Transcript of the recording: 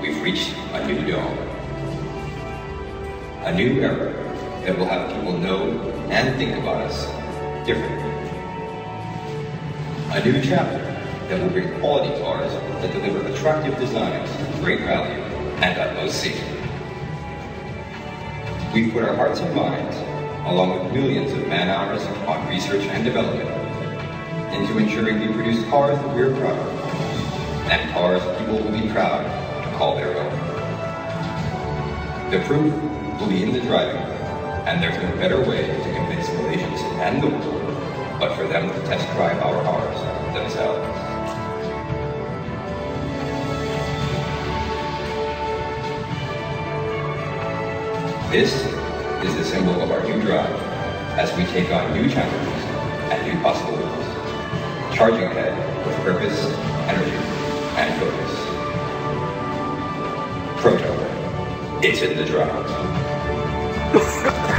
we've reached a new dawn. A new era that will have people know and think about us differently. A new chapter that will bring quality cars that deliver attractive designs, great value, and utmost safety. We've put our hearts and minds, along with millions of man-hours on research and development, into ensuring we produce cars that we're proud of, and cars people will be proud to call their own. The proof will be in the driving, and there's no better way to convince Malaysians and the world but for them to test drive our cars themselves. This is the symbol of our new drive as we take on new challenges and new possibilities, charging ahead with purpose, energy, and focus. It's in the drive.